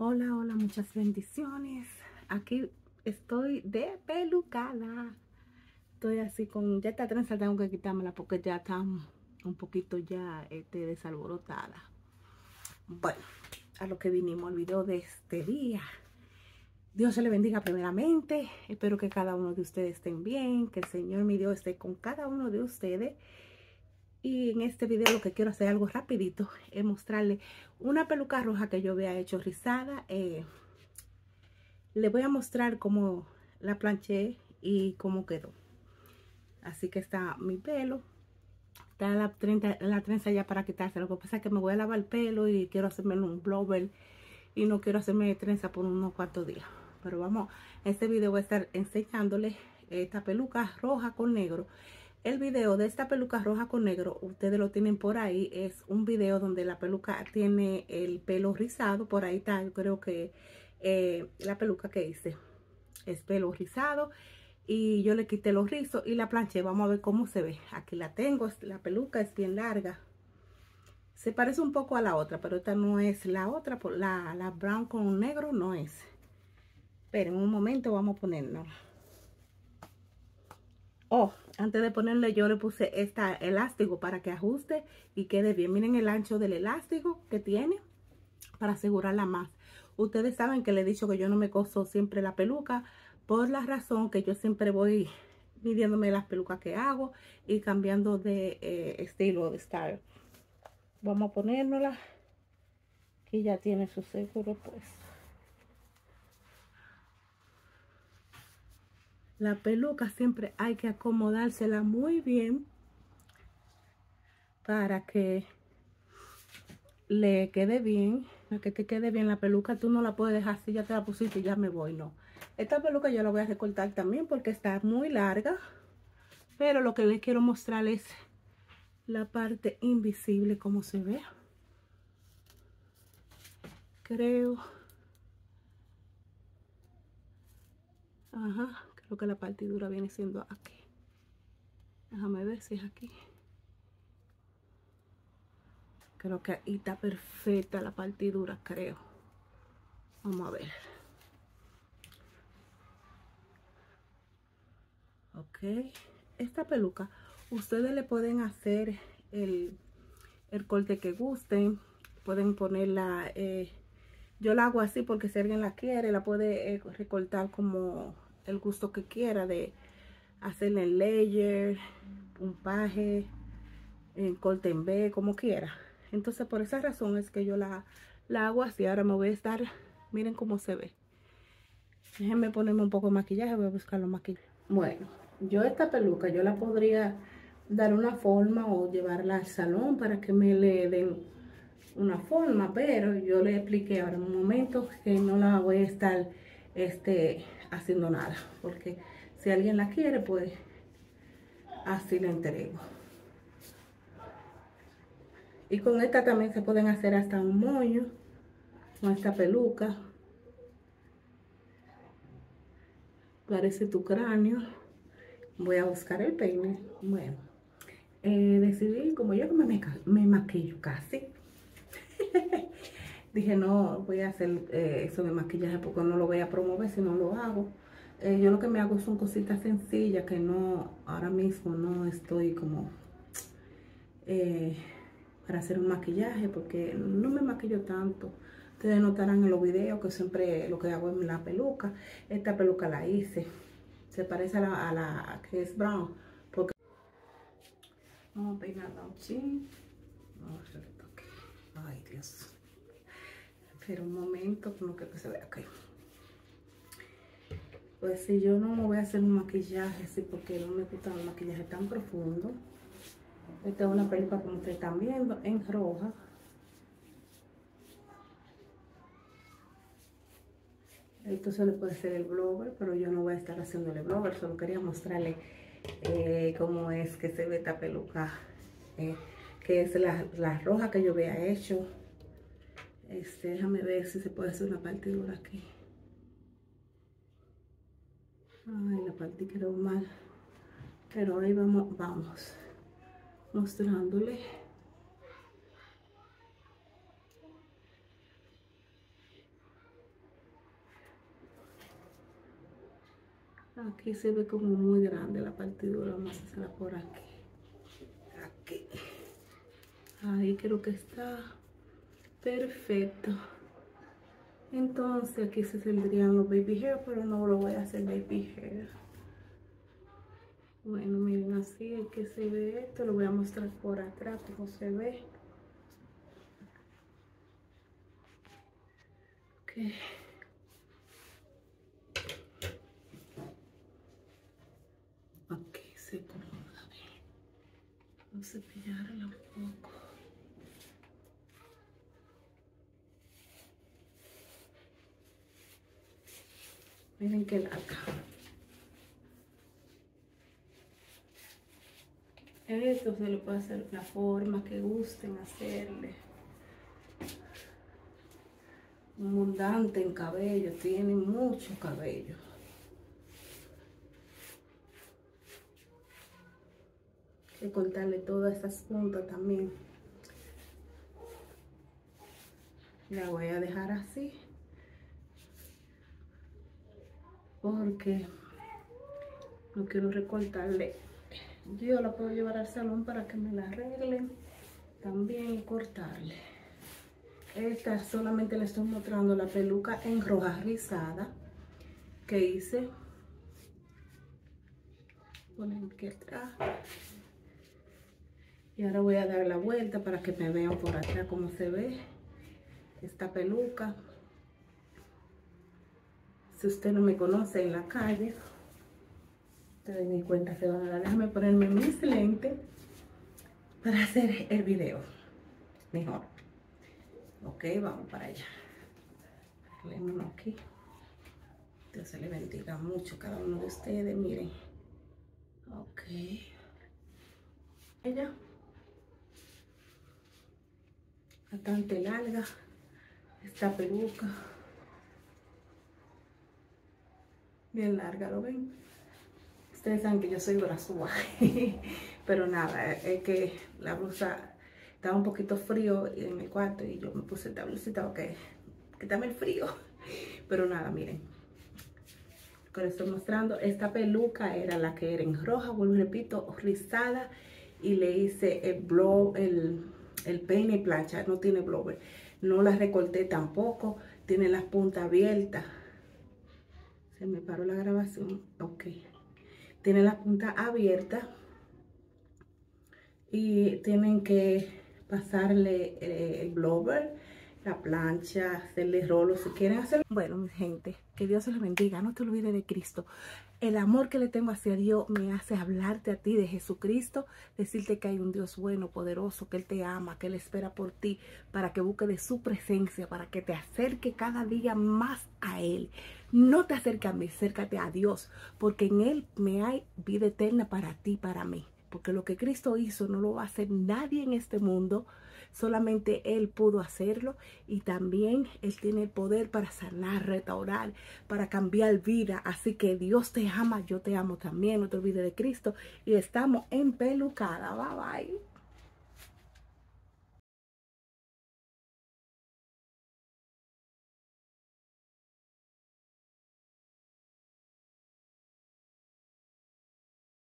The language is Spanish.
Hola, hola, muchas bendiciones. Aquí estoy de pelucada. Estoy así con, ya esta trenza tengo que quitármela porque ya está un poquito ya este, desalborotada. Bueno, a lo que vinimos al video de este día. Dios se le bendiga primeramente. Espero que cada uno de ustedes estén bien, que el Señor mi Dios esté con cada uno de ustedes. Y en este video lo que quiero hacer algo rapidito es mostrarle una peluca roja que yo había hecho rizada. Eh, le voy a mostrar cómo la planché y cómo quedó. Así que está mi pelo. Está la, la trenza ya para quitarse. Lo que pasa es que me voy a lavar el pelo y quiero hacerme un blower. Y no quiero hacerme trenza por unos cuantos días. Pero vamos, en este video voy a estar enseñándole esta peluca roja con negro el video de esta peluca roja con negro, ustedes lo tienen por ahí, es un video donde la peluca tiene el pelo rizado, por ahí está, yo creo que eh, la peluca que hice es pelo rizado y yo le quité los rizos y la planché, vamos a ver cómo se ve, aquí la tengo, la peluca es bien larga, se parece un poco a la otra, pero esta no es la otra, la, la brown con negro no es, pero en un momento vamos a ponernos Oh, antes de ponerle yo le puse esta elástico para que ajuste y quede bien. Miren el ancho del elástico que tiene para asegurarla más. Ustedes saben que le he dicho que yo no me coso siempre la peluca por la razón que yo siempre voy midiéndome las pelucas que hago y cambiando de eh, estilo, de style. Vamos a ponérnosla. Que ya tiene su seguro pues. La peluca siempre hay que acomodársela muy bien para que le quede bien, para que te quede bien la peluca. Tú no la puedes dejar así, ya te la pusiste y ya me voy, no. Esta peluca yo la voy a recortar también porque está muy larga. Pero lo que les quiero mostrar es la parte invisible, como se ve. Creo. Ajá, lo que la partidura viene siendo aquí. Déjame ver si es aquí. Creo que ahí está perfecta la partidura, creo. Vamos a ver. Ok. Esta peluca, ustedes le pueden hacer el, el corte que gusten. Pueden ponerla... Eh, yo la hago así porque si alguien la quiere, la puede eh, recortar como el gusto que quiera de hacerle el layer, un paje, en corte en B, como quiera. Entonces por esa razón es que yo la, la hago así. Ahora me voy a estar, miren cómo se ve. Déjenme ponerme un poco de maquillaje, voy a buscar los maquillajes. Bueno, yo esta peluca yo la podría dar una forma o llevarla al salón para que me le den una forma, pero yo le expliqué ahora en un momento que no la voy a estar este, haciendo nada. Porque si alguien la quiere, pues así la entrego. Y con esta también se pueden hacer hasta un moño. Con esta peluca. Parece tu cráneo. Voy a buscar el peine. Bueno. Eh, decidí, como yo me, me maquillo casi. dije, no, voy a hacer eh, eso de maquillaje porque no lo voy a promover si no lo hago. Eh, yo lo que me hago son cositas sencillas que no, ahora mismo no estoy como eh, para hacer un maquillaje porque no me maquillo tanto. Ustedes notarán en los videos que siempre lo que hago es la peluca. Esta peluca la hice. Se parece a la, que es brown. Porque... Vamos a peinarla un. Vamos a hacer Ay, Dios. Un momento, como que se vea aquí. Pues si yo no me voy a hacer un maquillaje así porque no me gusta un maquillaje tan profundo. Esta es una película como ustedes están viendo en roja. Esto se le puede hacer el blower, pero yo no voy a estar haciéndole blower. Solo quería mostrarle eh, cómo es que se ve esta peluca. Eh, que es la, la roja que yo había hecho. Este, déjame ver si se puede hacer la partidura aquí. Ay, la parte quedó mal. Pero ahí vamos, vamos. Mostrándole. Aquí se ve como muy grande la partidura. Vamos a hacerla por aquí. Aquí. Ahí creo que está perfecto. Entonces aquí se tendrían los baby hair, pero no lo voy a hacer baby hair. Bueno, miren así es que se ve esto. Lo voy a mostrar por atrás cómo se ve. Ok. Ok, se acomoda bien. Vamos a cepillarla un poco. Miren qué larga. Esto se le puede hacer la forma que gusten hacerle. Abundante en cabello, tiene mucho cabello. Hay que cortarle todas esas puntas también. La voy a dejar así. Porque no quiero recortarle. Yo la puedo llevar al salón para que me la arreglen. También y cortarle. Esta solamente le estoy mostrando la peluca en roja rizada que hice. Ponen aquí atrás. Y ahora voy a dar la vuelta para que me vean por atrás cómo se ve esta peluca. Si usted no me conoce en la calle, ustedes ni cuenta se van a dar. Déjame ponerme mis lentes para hacer el video mejor. Ok, vamos para allá. Arreglémonos aquí. Dios se le bendiga mucho a cada uno de ustedes, miren. Ok. Ella. Bastante larga. Esta peluca. Bien larga, ¿lo ven? Ustedes saben que yo soy brazúa. Pero nada, es que la blusa estaba un poquito frío en el cuarto y yo me puse esta blusita porque quítame el frío. Pero nada, miren. Que les estoy mostrando, esta peluca era la que era en roja, vuelvo y repito, rizada. Y le hice el blow, el, el peine plancha, no tiene blower. No la recorté tampoco, tiene las puntas abiertas. Se me paró la grabación, ok. Tiene las puntas abiertas y tienen que pasarle eh, el blower, la plancha, hacerle rolo si quieren hacerlo. Bueno, mi gente, que Dios se les bendiga. No te olvides de Cristo. El amor que le tengo hacia Dios me hace hablarte a ti de Jesucristo, decirte que hay un Dios bueno, poderoso, que Él te ama, que Él espera por ti, para que busque de su presencia, para que te acerque cada día más a Él. No te acerques a mí, acércate a Dios, porque en Él me hay vida eterna para ti, para mí. Porque lo que Cristo hizo no lo va a hacer nadie en este mundo solamente Él pudo hacerlo y también Él tiene el poder para sanar, restaurar, para cambiar vida. Así que Dios te ama, yo te amo también, no te olvides de Cristo y estamos en pelucada. Bye bye.